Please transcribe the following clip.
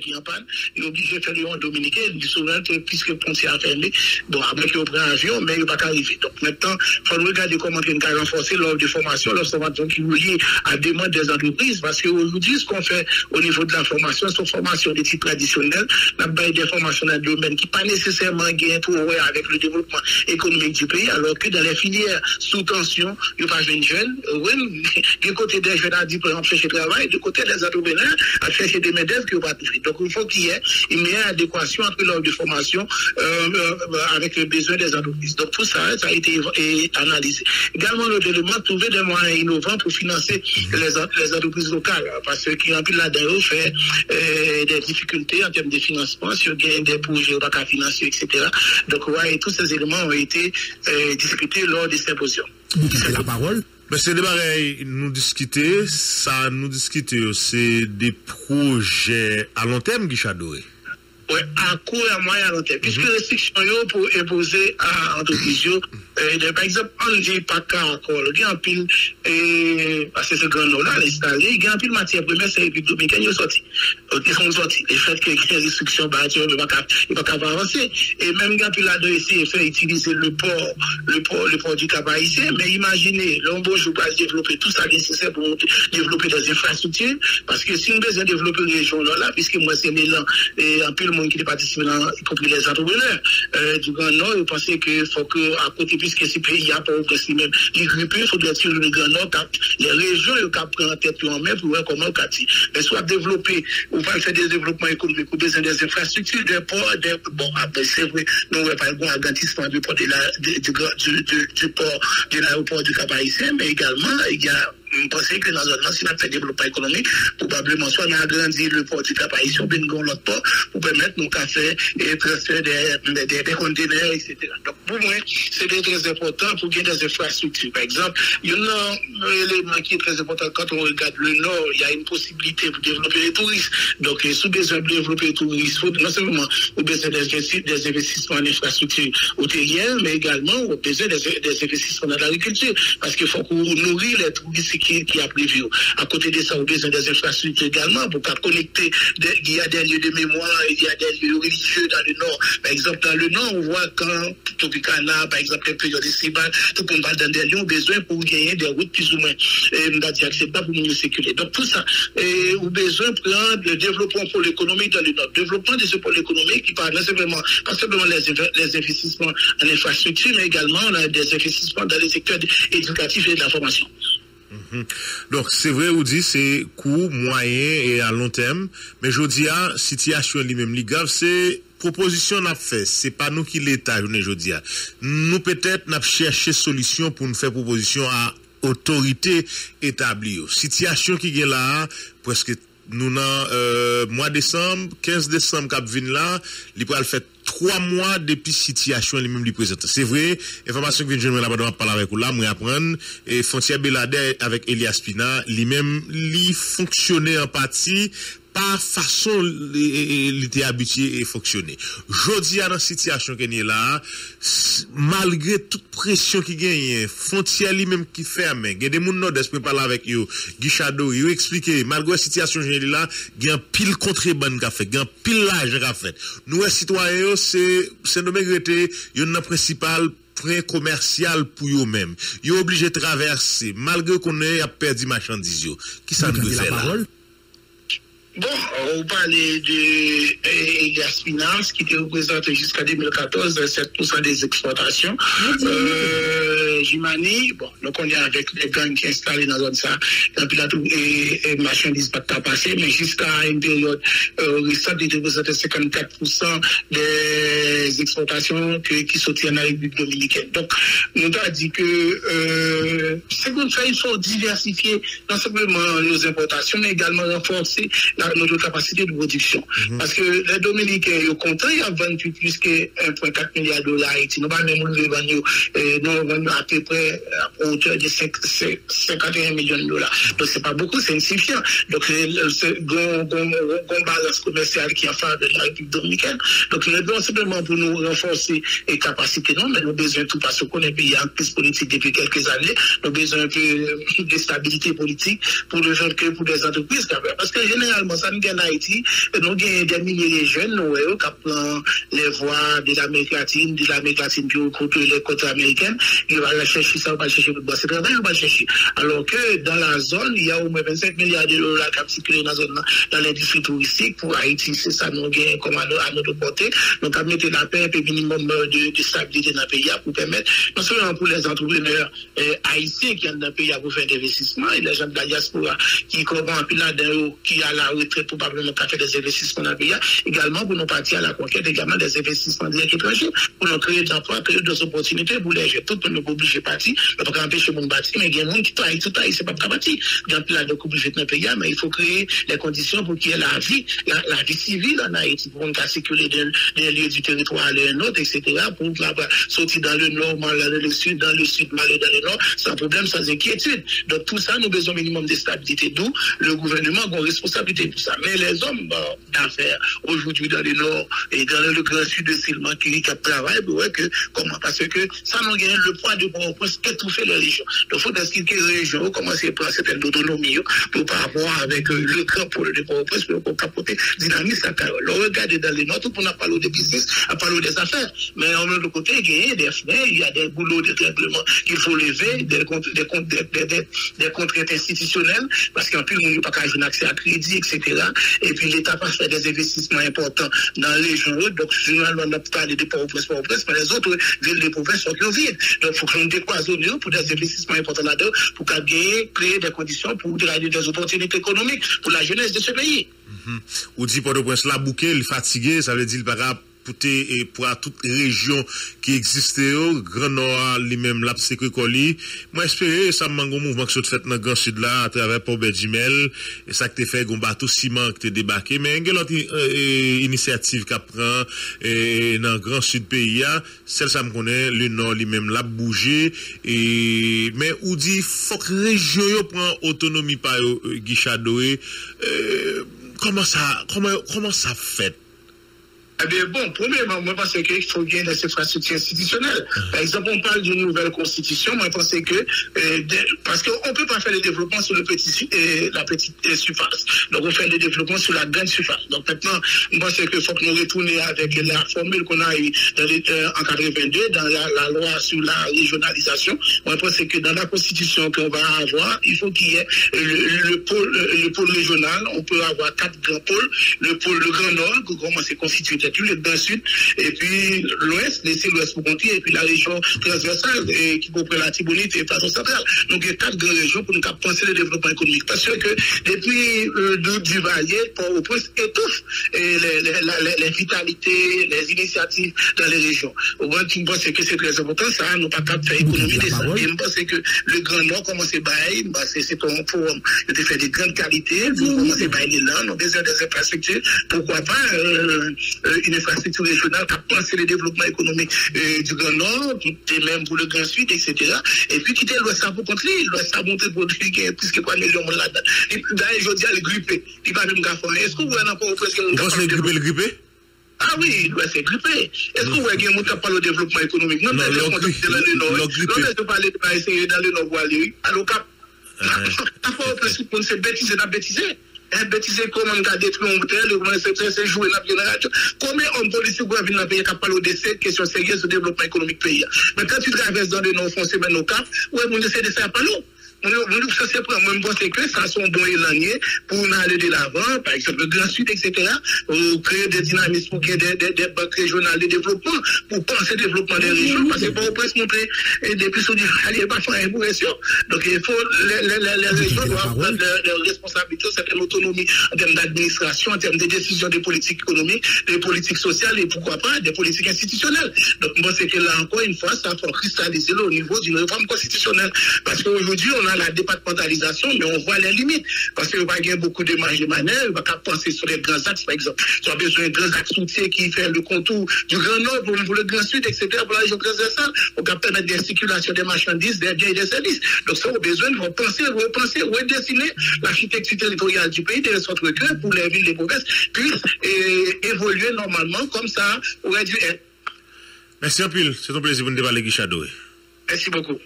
qui en panne, il est obligé de faire le en dominicain, il dit souvent que puisque frontière a fermé, bon, après qu'il prend avion, mais il va pas arriver. Donc maintenant, il faut regarder comment on peut renforcer l'offre de formation, l'offre de formation qui est liée à des demandes des entreprises, parce qu'aujourd'hui, ce qu'on fait au niveau de la formation, c'est une formation des types traditionnels, la baille des formations dans le domaine qui pas nécessairement gain pour ouais, avec le développement économique du pays, alors que dans les filières sous tension, il n'y a pas de jeunes. Oui, du côté des jeunes à diplôme, chercher travail, du côté des entrepreneurs, à chercher des main-d'œuvre qui n'ont Donc, il faut qu'il y ait une meilleure adéquation entre l'offre de formation euh, euh, avec les besoins des entreprises. Donc, tout ça, ça a été et analysé. Également, l'autre élément, trouver des moyens innovants pour financer les, les entreprises locales, parce qu'il y a là-dedans, fait euh, des difficultés en termes de financement, sur des projets pas financiers, etc. Donc, ouais, tous ces éléments ont été euh, discutés lors des symposiums. C'est la parole. Ben se de barey nou diskite, sa nou diskite yo, se de proje a long tem Gisha Doré. Oui, a kou, a moyen, a long tem. Piske restriksyon yo pou epose a antropizyo, Eh, par exemple, an di pa ka ankol, gen apil, ase se eh, gran nou la, l'installé, gen apil matye premè se repibdou, men gen yo soti. O te son soti. E fèt ke gen restriksyon ba atyon, men pa ka pa avansè. E men gen apil la do ese, fè itilize le port, le port, le port du kabaise, men imagine, l'embauche ou pas développer tout sa nécessaire pour développer des infrastructures, parce que si on besoin développer une région là, puisque moi c'est l'élan, et un peu le monde qui est participé, y compris les entrepreneurs, euh, du grand nord, je pensais que faut que, à côté plus puisque ce pays a pas aussi même, il il faudrait que le Grand Nord, les régions, ils prennent en tête en main pour voir comment on Mais soit développer, ou va faire des développements économiques, ou besoin des infrastructures, des ports, des, bon, après, c'est vrai, nous, on pas un agrandissement du port du, du, port, de l'aéroport du Cap mais également, il y a je pense que dans un an, si on a fait développement économique, probablement soit on a agrandi le port du Cap Haïtien, bien qu'on l'autre port, pour permettre nos cafés et transfert des, des, des, conteneurs, etc. Donc, pour moi, c'est très important pour gagner des infrastructures. Par exemple, il y a un élément qui est très important quand on regarde le Nord, il y a une possibilité pour développer les touristes. Donc, sous besoin de développer les touristes, faut non seulement au besoin des, des investissements en infrastructures hôtelières, mais également au besoin des, des investissements dans l'agriculture. Parce qu'il faut qu'on nourrit les touristes qui, a prévu. À côté de ça, on a besoin des infrastructures également pour connecter. il y a des lieux de mémoire, il y a des lieux religieux dans le Nord. Par exemple, dans le Nord, on voit quand Topicana, par exemple, les périodes estivales, tout le monde dans des lieux, on a besoin pour gagner des routes plus ou moins, euh, acceptables pour mieux circuler. Donc, tout ça, et on a besoin de prendre le développement pour l'économie dans le Nord. Développement de ce pôle économique qui parle simplement, pas simplement les, les investissements en infrastructure, mais également des investissements dans les secteurs éducatifs et de la formation. Mm. Donc, c'est vrai, ou dit, c'est court, moyen et à long terme. Mais je dis, à situation lui-même, li grave, c'est proposition n'a fait. C'est pas nous qui l'État, je dis. Nous, peut-être, n'a cherché solution pour nous faire proposition à autorité établie. Situation qui est là, presque nous, dans euh, mois décembre, 15 décembre, cap vin là, il peut le faire 3 mois depuis situation les mêmes lui présente. C'est vrai, information que vient de là-bas, on parler avec vous là, moi apprendre et frontière Belader avec Elias Pina, lui-même lui fonctionnait en partie pa fason li te abitye e foksyone. Jodi an an sityasyon genye la, malgre tout presyon ki genye, fontia li menm ki ferme, gen de moun nodes pou pala vek yo, Gishado, yo eksplike, malgre sityasyon genye li la, gen pil kontreban ka fet, gen pil laj ka fet. Nou e sitwayen yo, se nou megrete, yon nan prinsipal, prè komersyal pou yo mèm. Yo oblige traverse, malgre konè ap perdi machandiz yo. Ki sa nou fè la? Bon, on parlait de Elias Finance qui représente jusqu'à 2014 7% des exportations. Euh, Jimani, bon, donc on est avec les gangs qui installés dans la zone ça, et, et marchandises pas de passer, mais jusqu'à une période euh, récente, il représente 54% des exportations qui sortent en République dominicaine. Donc, nous avons dit que euh, ce qu'on fait, il faut diversifier non seulement nos importations, mais également renforcer notre capacité de production. Mhm. Parce que les Dominicains, sont contents, ils ont vendu plus que 1,4 milliard de dollars Haïti. Nous même vendu, euh, nous vendu à peu près à hauteur de 51 millions de dollars. Donc c'est pas beaucoup, c'est insuffisant. Donc c'est une balance commerciale qui a fait de la République dominicaine. Donc nous devons simplement pour nous renforcer les capacités, non, mais nous avons besoin tout parce qu'on est pays en crise politique depuis quelques années. Nous avons besoin un peu de stabilité politique pour le que pour des entreprises. Parce que généralement, Seleman sa nou gen na iti, nou gen den milye jen nou e yo kap lan le vwa de l'Amerik Latine, de l'Amerik Latine pi ou kontou le kontou Ameriken, yo va la cheshi sa ou pa cheshi pou basi travay ou pa cheshi. Alors ke dan la zon, ya ou mwen 25 milyar de lola kap sikile nan zon nan, nan l'industrie touristik pou Haiti, se sa nou gen komando anotopote, nou kap mette la pen pe minimum de stabilite nan peya pou pemet, non seman pou les entrepreneurs Haitien ki an nan peya pou fè d'investissement, et les gens de la diaspora ki koman pi la den yo ki ala ou retrait probablement pas faire des investissements dans le pays, également pour nous partir à la conquête également des investissements des étrangers, pour nous créer d'emplois, créer des opportunités pour les jeunes. Tout le monde obligé de partir, on peut empêcher mon bâtir, mais il y a des gens qui travaillent tout le temps, c'est pas partir. Il y a plein de obligés dans le pays, mais il faut créer les conditions pour qu'il y ait la vie, la, la vie civile en Haïti, pour la sécurité d'un lieu du territoire à l'un autre, etc., pour sortir dans le nord, mal dans le sud, dans le sud, mal dans le nord, sans problème, sans inquiétude. Donc tout ça, nous avons besoin minimum de stabilité. D'où le gouvernement a une responsabilité Mais les hommes d'affaires, aujourd'hui dans le nord et dans le grand sud de Silman, qui travaillent, ouais, que, comment, parce que ça nous gagne le poids de bon que tout fait les régions. Donc il faut expliquer les régions, commencer à prendre certaines autonomies pour pas avoir avec le grand pôle de bon pour capoter dynamisme à carole. Regardez dans les nord, tout le monde a parlé de business, a parlé des affaires. Mais en autre côté, il y a des frais, il y a des boulots de règlement qu'il faut lever, des, des, des, des, contraintes institutionnelles, parce qu'en plus, on n'a pas qu'à accès à crédit, etc. Et puis, l'État pas fait des investissements importants dans les régions. Donc, généralement, on a parlé de Port-au-Prince, Port-au-Prince, mais les autres villes de province sont vides. Donc, il faut qu'on décloisonne pour des investissements importants là-dedans, pour qu'on créer des conditions pour des opportunités économiques pour la jeunesse de ce pays. Mm dit Port-au-Prince, bouquet, fatigué, ça veut dire, pou te e pou a tout rejyon ki egziste yo, Gran Noir li menm lap sekwe koli. Mwen espere sa man goun mouvman ki sot fèt nan Gran Sud la a travè pou Bedjimel, e sa ki te fè goun batou siman ki te debake, men gen lot e, e, inisiativ ka pran e, nan Gran Sud peyi ya, sel sa m konen, le Nord li menm lap bouje, men ou di fok rejyon yo pran otonomi pa yo Gishadoe, koman sa, koman, koman sa fèt? Eh bien, bon, premièrement, moi, je pense qu'il faut bien des infrastructures institutionnelles. Par exemple, on parle d'une nouvelle constitution. Moi, je pense que, euh, de, parce qu'on ne peut pas faire le développement sur le petit, euh, la petite euh, surface. Donc, on fait le développement sur la grande surface. Donc, maintenant, je pense qu'il faut que nous retournions avec la formule qu'on a eue dans les, en 82, dans la, la, loi sur la régionalisation. Moi, je pense que dans la constitution qu'on va avoir, il faut qu'il y ait le, le, pôle, le pôle régional. On peut avoir quatre grands pôles. Le pôle, le Grand Nord, qui commence le sud, et puis l'ouest, laisser l'ouest pour continuer, et puis la région transversale et qui comprend la Tibonite et façon centrale. Donc il y a quatre grandes régions pour nous penser le développement économique. Parce que depuis euh, du Valais, Port-au-Prince étouffe et les, les, les, les, vitalités, les initiatives dans les régions. Au moins, je pense que c'est très important, ça, nous pas capable faire économie de ça. Et je pense que le Grand Nord commence à bailler, bah, c'est pour un forum de faire des grandes qualités, pour commencer à bailler là, nous besoin des infrastructures, pourquoi pas euh, euh, une infrastructure régionale qui a pensé le développement économique euh, du Grand Nord, et même pour le Grand Sud, etc. Et puis quitter l'Ouest à vous contre l'Ouest à monter pour lui, puisque 3 millions de là-dedans. D'ailleurs, je dis à le gripper. Il va même gaffer. Est-ce que vous en avez presque un Vous pensez gripper le gripper? Ah oui, l'Ouest est grippé. Est-ce que vous voyez qu'on ne parle de développement économique? Non, non mais on parle de Nord. Non, mais je parle de essayer d'aller dans le Nord ou aller. Alors, cap. Après, on peut se bêtiser, on a bêtisé. Embetize koman ka detri yon boutel, yon resepsyon se jouen ap yon radyo. Kome yon polisi gwa vin nan peye kap palo de se, kesyon serye sou devlopman ekonomik peye. Men kan tu traves dan de nou fonse men nou kap, wè moun de se de se ap palo. Ça, c'est pour moi, c'est que ça sont bons élaniers pour aller de l'avant, par exemple, le Grand Sud, etc., pour créer des dynamismes, pour créer des, des, des banques régionales de développement, pour penser le développement des régions, parce que pour presque montrer depuis son allez, pas faire une Donc, il faut, les, les, régions doivent prendre leurs responsabilités, certaines autonomie en termes d'administration, en termes de décisions des politiques économiques, des politiques sociales et pourquoi pas des politiques institutionnelles. Donc, moi, c'est que là, encore une fois, ça faut cristalliser au niveau d'une réforme constitutionnelle. Parce qu'aujourd'hui, on a la départementalisation, mais on voit les limites. Parce qu'il va y avoir beaucoup de marge de manœuvre, il va pas penser sur les grands axes, par exemple. Tu as besoin de grands axes routiers qui font le contour du Grand Nord pour, pour le Grand Sud, etc., pour la région transversale, pour permettre des circulations des marchandises, des biens et des services. Donc, ça, on a besoin de repenser, repenser, redessiner l'architecture territoriale du pays, de notre cœur, pour les villes et les provinces, puissent évoluer normalement comme ça aurait dû être. Merci un peu. C'est un plaisir de nous débattre, Guichado. Merci beaucoup.